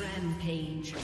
Rampage.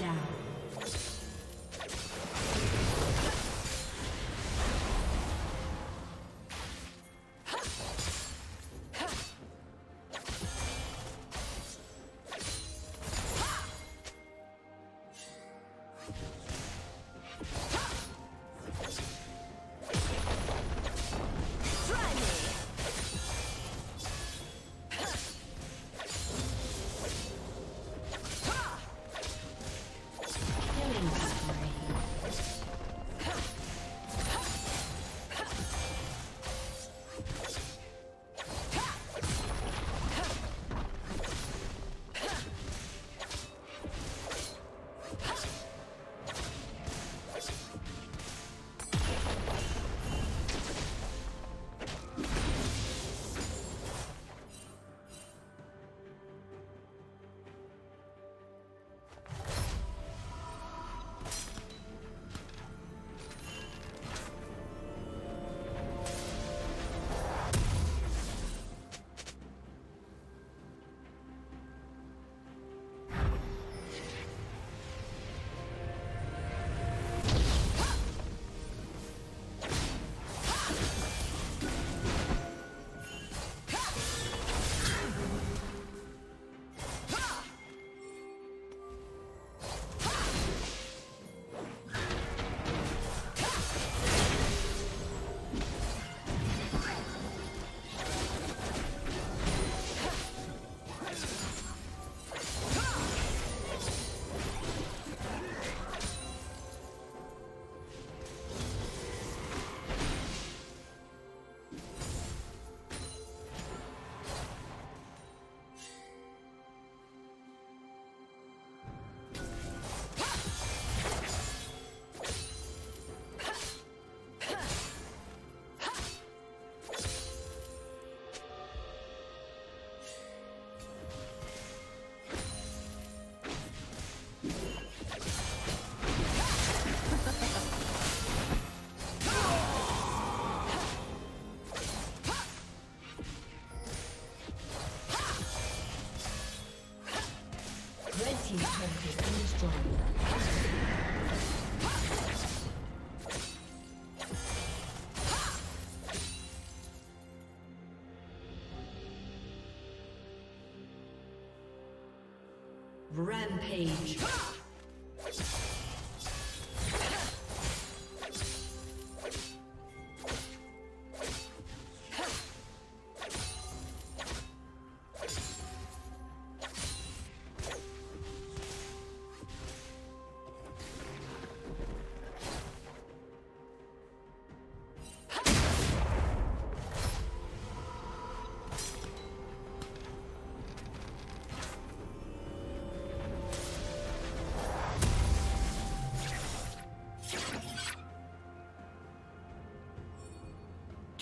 down. Rampage.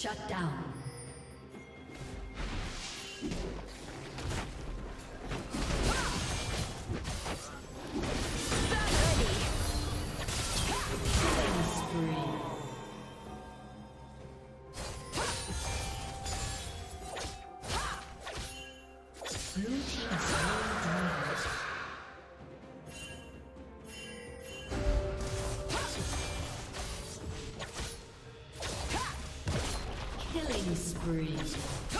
Shut down. Spree.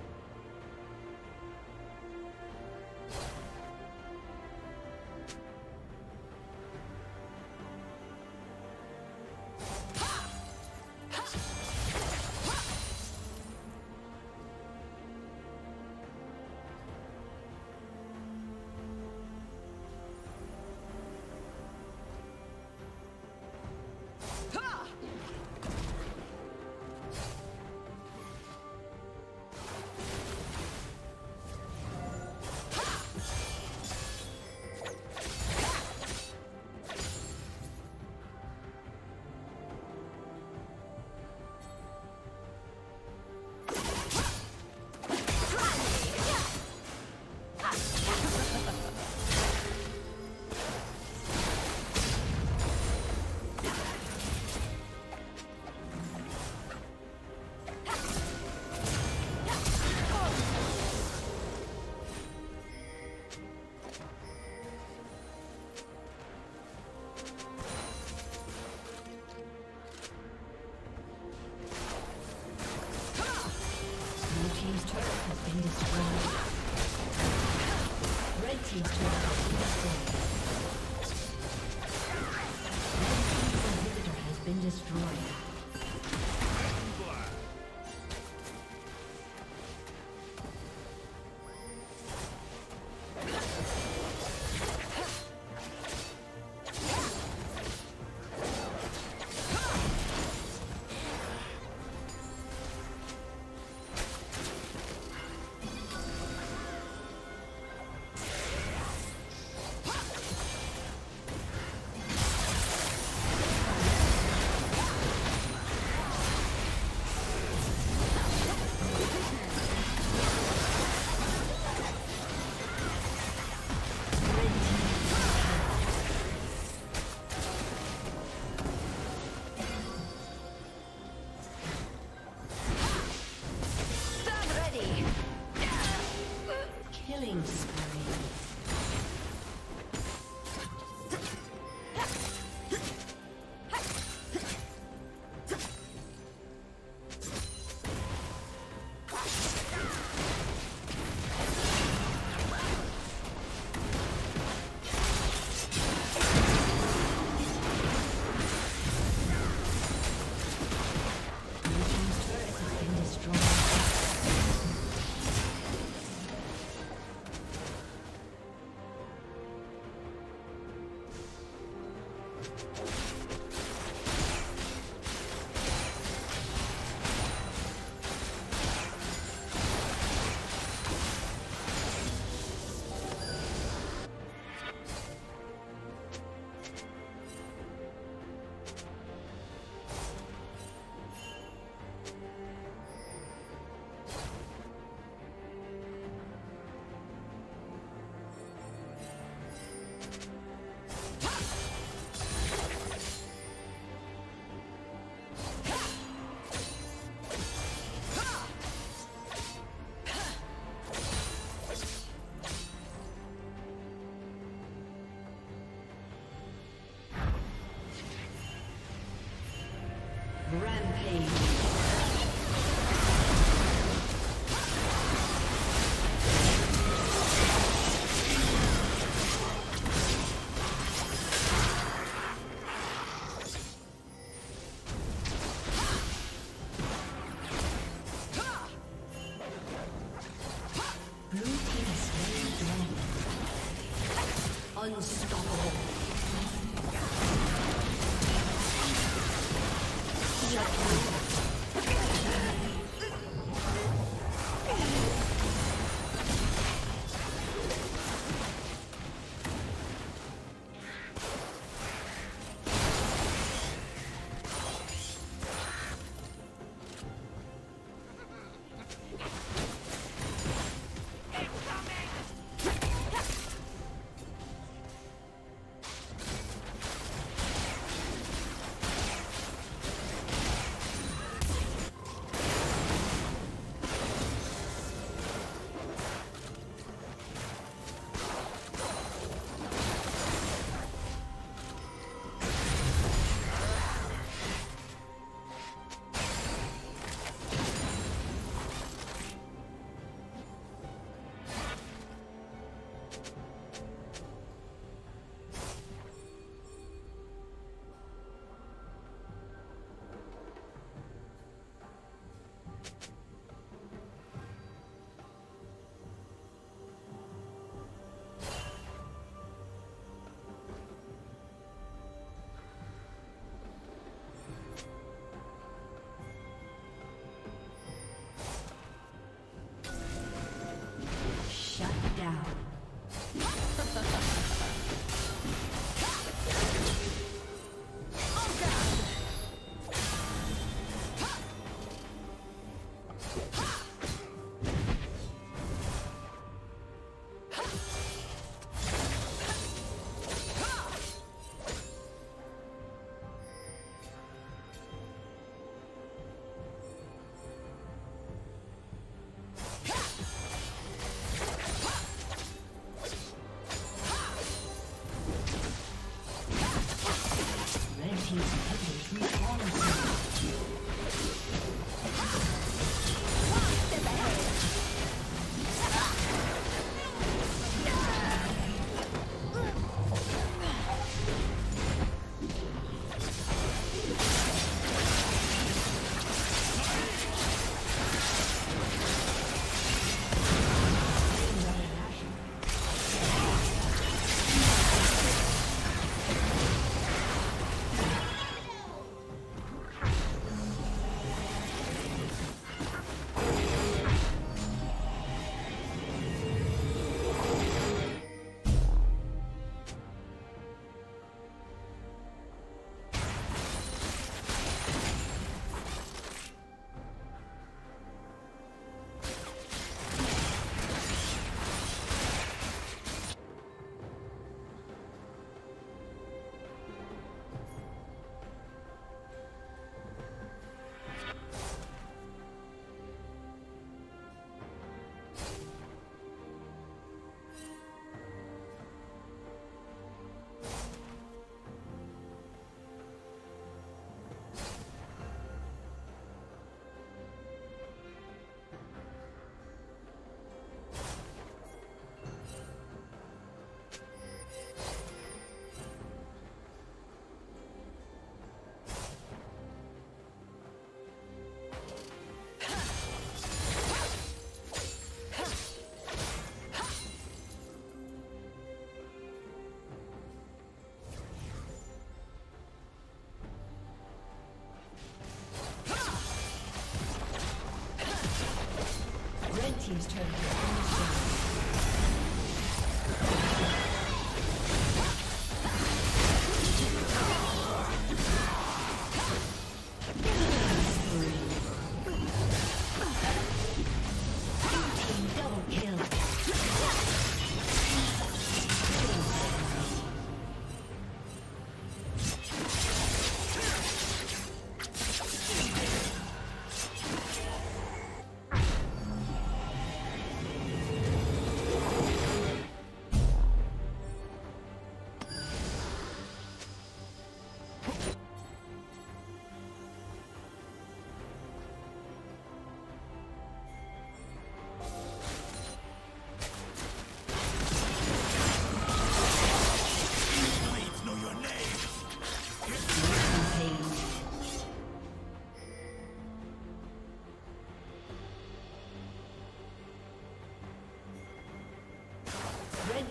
Team's turret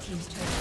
team's turret.